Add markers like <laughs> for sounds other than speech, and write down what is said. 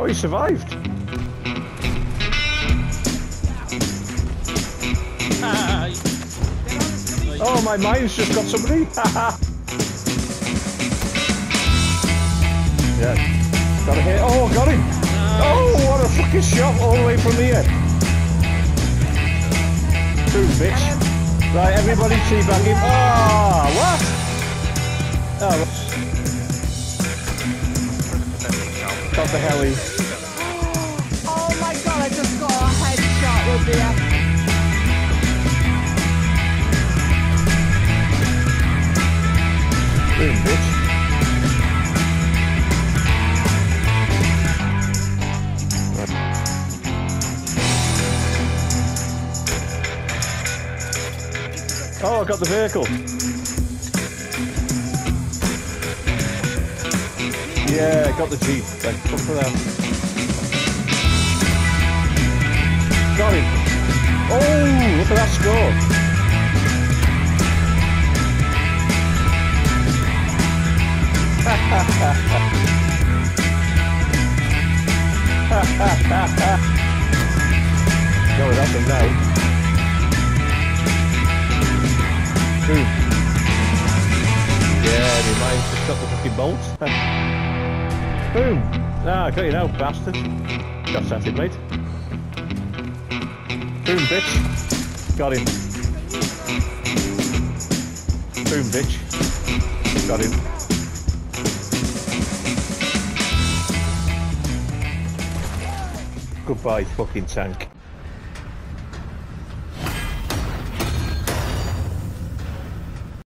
Oh, he survived. <laughs> Oh, my mine's just got somebody. <laughs> yeah. Got a hit. Oh, got him. Oh, what a fucking shot all the way from here. Boom, bitch. Right, everybody teabag him. Oh, what? Oh, got the heli. Oh my god, I just got a headshot with the Boom, bitch. Oh, I got the vehicle. Yeah, got the Jeep. Like, come for that. Got him. Oh, look at that score. <laughs> Go with up and down. Boom. Yeah, my mind just got the fucking bolt. <laughs> Boom. Ah, I got you now, bastard. Got something, mate. Boom, bitch. Got him. Boom, bitch. Got him. Goodbye, fucking tank.